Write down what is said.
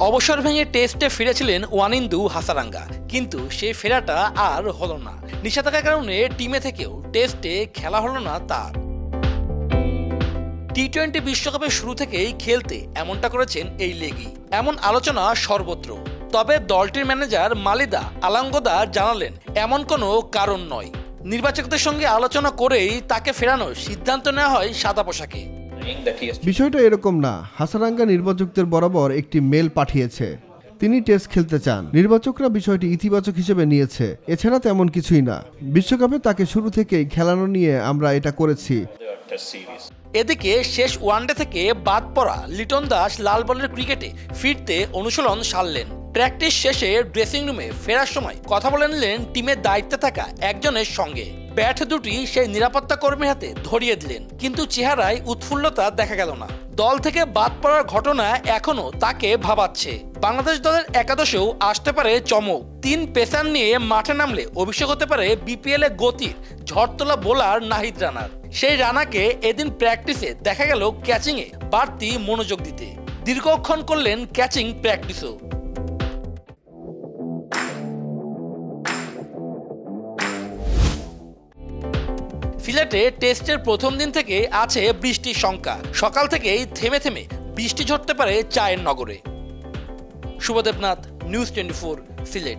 অবসর ভেঙে টেস্টে ফিরেছিলেন ওয়ানিন্দু হাসারাঙ্গা। কিন্তু সেই ফেরাটা আর হলো না। নিষেধাজ্ঞার কারণে টিমে থেকেও টেস্টে খেলা হলো না তার। টি টোয়েন্টি বিশ্বকাপের শুরু থেকেই খেলতে এমনটা করেছেন এই লেগি। এমন আলোচনা সর্বত্র। তবে দলটির ম্যানেজার মালিদা আলাঙ্গদা জানালেন, এমন কোনো কারণ নয়। নির্বাচকদের সঙ্গে আলোচনা করেই তাকে ফেরানোর সিদ্ধান্ত নেওয়া হয় সাদা পোশাকে। বিষয়টা এরকম না। হাসারাঙ্গা নির্বাচকদের বরাবর একটি মেল পাঠিয়েছে। তিনি টেস্ট খেলতে চান। নির্বাচকরা বিষয়টি ইতিবাচক হিসেবে নিয়েছে। এছাড়া তেমন কিছুই না। বিশ্বকাপে তাকে শুরু থেকেই খেলানো নিয়ে আমরা এটা করেছি। এদিকে শেষ ওয়ানডে থেকে বাদ পড়া লিটন দাস লাল বলের ক্রিকেটে ফিরতে অনুশীলন সারলেন। প্র্যাকটিস শেষে ড্রেসিং রুমে ফেরার সময় কথা বলে নিলেন টিমের দায়িত্বে থাকা একজনের সঙ্গে। ব্যাট দুটি সেই নিরাপত্তা কর্মীর হাতে ধরিয়ে দিলেন, কিন্তু চেহারায় উৎফুল্লতা দেখা গেল না। দল থেকে বাদ পড়ার ঘটনা এখনও তাকে ভাবাচ্ছে। বাংলাদেশ দলের একাদশেও আসতে পারে চমক। তিন পেসার নিয়ে মাঠে নামলে অভিষেক হতে পারে বিপিএল গতির ঝড়তলা বোলার নাহিদ রানার। সেই রানাকে এদিন প্র্যাকটিসে দেখা গেল ক্যাচিংয়ে বাড়তি মনোযোগ দিতে। দীর্ঘক্ষণ করলেন ক্যাচিং প্র্যাকটিসও। সিলেটে টেস্টের প্রথম দিন থেকে আছে বৃষ্টির শঙ্কা। সকাল থেকেই থেমে থেমে বৃষ্টি ঝরতে পারে চায়ের নগরে। Shubhodeb Nath, news twenty Sylhet